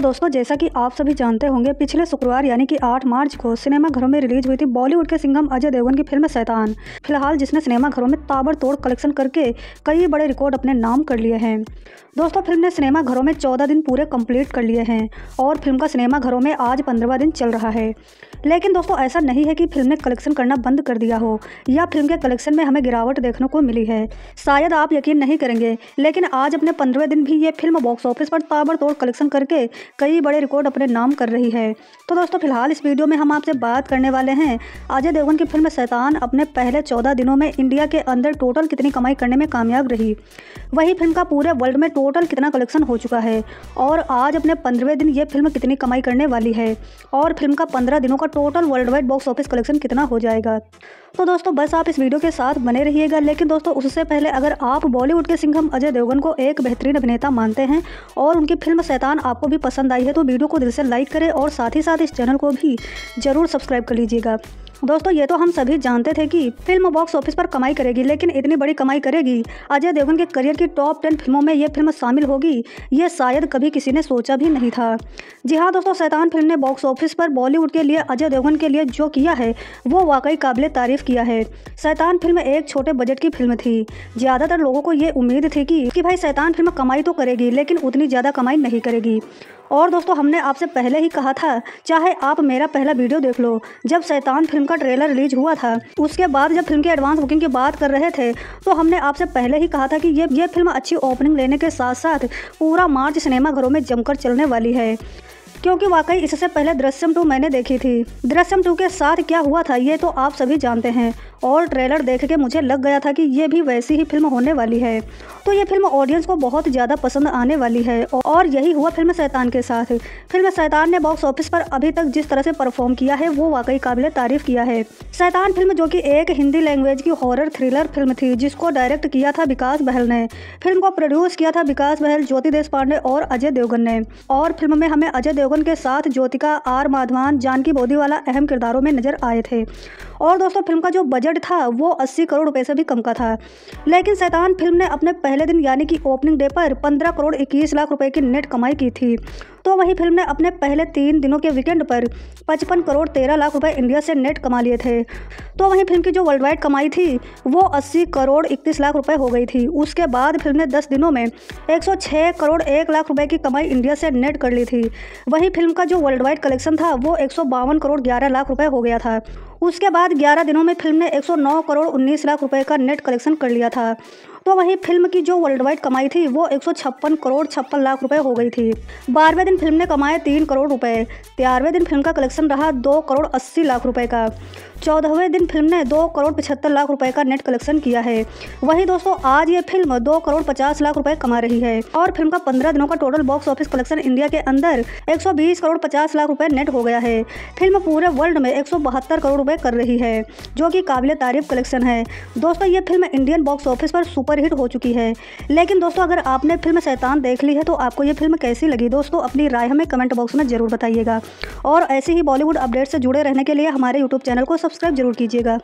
तो दोस्तों, जैसा कि आप सभी जानते होंगे, पिछले शुक्रवार यानी कि 8 मार्च को सिनेमा घरों में रिलीज़ हुई थी बॉलीवुड के सिंघम अजय देवगन की फ़िल्म शैतान फ़िलहाल जिसने सिनेमा घरों में ताबड़तोड़ कलेक्शन करके कई बड़े रिकॉर्ड अपने नाम कर लिए हैं। दोस्तों, फ़िल्म ने सिनेमा घरों में चौदह दिन पूरे कंप्लीट कर लिए हैं और फ़िल्म का सिनेमा घरों में आज पंद्रहवा दिन चल रहा है। लेकिन दोस्तों, ऐसा नहीं है कि फ़िल्म ने कलेक्शन करना बंद कर दिया हो या फ़िल्म के कलेक्शन में हमें गिरावट देखने को मिली है। शायद आप यकीन नहीं करेंगे, लेकिन आज अपने पंद्रहवें दिन भी ये फ़िल्म बॉक्स ऑफ़िस पर ताबड़तोड़ कलेक्शन करके कई बड़े रिकॉर्ड अपने नाम कर रही है। तो दोस्तों, फ़िलहाल इस वीडियो में हम आपसे बात करने वाले हैं। अजय देवगन की फ़िल्म शैतान अपने पहले चौदह दिनों में इंडिया के अंदर टोटल कितनी कमाई करने में कामयाब रही। वही फ़िल्म का पूरे वर्ल्ड में टोटल कितना कलेक्शन हो चुका है और आज अपने पंद्रहवें दिन ये फ़िल्म कितनी कमाई करने वाली है और फ़िल्म का पंद्रह दिनों का total world wide box office collection कितना हो जाएगा। तो दोस्तों, बस आप इस वीडियो के साथ बने रहिएगा, लेकिन दोस्तों, उससे पहले अगर आप बॉलीवुड के सिंघम अजय देवगन को एक बेहतरीन अभिनेता मानते हैं और उनकी फ़िल्म शैतान आपको भी पसंद आई है तो वीडियो को दिल से लाइक करें और साथ ही साथ इस चैनल को भी ज़रूर सब्सक्राइब कर लीजिएगा। दोस्तों ये तो हम सभी जानते थे कि फ़िल्म बॉक्स ऑफ़िस पर कमाई करेगी लेकिन इतनी बड़ी कमाई करेगी। अजय देवगन के करियर की टॉप टेन फ़िल्मों में ये फ़िल्म शामिल होगी ये शायद कभी किसी ने सोचा भी नहीं था। जी हाँ दोस्तों शैतान फ़िल्म ने बॉक्स ऑफ़िस पर बॉलीवुड के लिए अजय देवगन के लिए जो किया है वो वाकई काबिल तारीफ़ किया है। शैतान फ़िल्म एक छोटे बजट की फ़िल्म थी। ज़्यादातर लोगों को ये उम्मीद थी कि, भाई शैतान फ़िल्म कमाई तो करेगी लेकिन उतनी ज़्यादा कमाई नहीं करेगी। और दोस्तों, हमने आपसे पहले ही कहा था, चाहे आप मेरा पहला वीडियो देख लो, जब शैतान फ़िल्म का ट्रेलर रिलीज़ हुआ था, उसके बाद जब फ़िल्म की एडवांस बुकिंग की बात कर रहे थे तो हमने आपसे पहले ही कहा था कि ये ये फ़िल्म अच्छी ओपनिंग लेने के साथ साथ पूरा मार्च सिनेमाघरों में जमकर चलने वाली है। क्योंकि वाकई इससे पहले दृश्यम टू मैंने देखी थी। दृश्यम टू के साथ क्या हुआ था, ये तो आप सभी जानते हैं। और ट्रेलर देख के मुझे लग गया था कि ये भी वैसी ही फ़िल्म होने वाली है। तो ये फ़िल्म ऑडियंस को बहुत ज़्यादा पसंद आने वाली है। और यही हुआ फ़िल्म शैतान के साथ। फ़िल्म शैतान ने बॉक्स ऑफ़िस पर अभी तक जिस तरह से परफॉर्म किया है, वो वाकई काबिल तारीफ़ किया है। सैतान फ़िल्म जो कि एक हिंदी लैंग्वेज की हॉरर थ्रिलर फ़िल्म थी, जिसको डायरेक्ट किया था विकास बहल ने। फ़िल्म को प्रोड्यूस किया था विकास बहल, ज्योति देश पांडे और अजय देवगन ने। और फ़िल्म में हमें अजय देवगन के साथ ज्योतिका आर माधवान, जानकी बोदीवाला अहम किरदारों में नज़र आए थे। और दोस्तों, फ़िल्म का जो बजट था, वो 80 करोड़ रुपए से भी कम का था। लेकिन सैतान फ़िल्म ने अपने पहले दिन यानी कि ओपनिंग डे पर 15 करोड़ 21 लाख रुपए की नेट कमाई की थी। तो वही फ़िल्म ने अपने पहले तीन दिनों के वीकेंड पर 55 करोड़ 13 लाख रुपए इंडिया से नेट कमा लिए थे। तो वहीं फ़िल्म की जो वर्ल्ड वाइड कमाई थी, वो 80 करोड़ 31 लाख रुपए हो गई थी। उसके बाद फ़िल्म ने 10 दिनों में 106 करोड़ एक लाख रुपए की कमाई इंडिया से नेट कर ली थी। वहीं फ़िल्म का जो वर्ल्ड वाइड कलेक्शन था, वो एक सौ बावन करोड़ ग्यारह लाख रुपये हो गया था। उसके बाद 11 दिनों में फ़िल्म ने 109 करोड़ 19 लाख रुपए का नेट कलेक्शन कर लिया था। तो वहीं फ़िल्म की जो वर्ल्ड वाइड कमाई थी, वो एक सौ छप्पन करोड़ छप्पन लाख रुपए हो गई थी। बारहवें दिन फ़िल्म ने कमाए तीन करोड़ रुपए। तेरहवें दिन फ़िल्म का कलेक्शन रहा दो करोड़ अस्सी लाख रुपए का। चौदहवें दिन फ़िल्म ने दो करोड़ पचहत्तर लाख रुपए का नेट कलेक्शन किया है। वहीं दोस्तों, आज ये फ़िल्म दो करोड़ पचास लाख रुपए कमा रही है। और फ़िल्म का पंद्रह दिनों का total box office collection India के अंदर 120 करोड़ पचास लाख रुपए नेट हो गया है। फ़िल्म पूरे वर्ल्ड में एक सौ बहत्तर करोड़ रुपए कर रही है, जो कि काबिल तारीफ़ कलेक्शन है। दोस्तों, ये फ़िल्म इंडियन बॉक्स ऑफ़िस पर सुपरहिट हो चुकी है। लेकिन दोस्तों, अगर आपने फ़िल्म शैतान देख ली है तो आपको ये फ़िल्म कैसी लगी? दोस्तों, अपनी राय हमें कमेंट बॉक्स में ज़रूर बताइएगा। और ऐसे ही बॉलीवुड अपडेट से जुड़े रहने के लिए हमारे यूट्यूब चैनल को सब्सक्राइब ज़रूर कीजिएगा।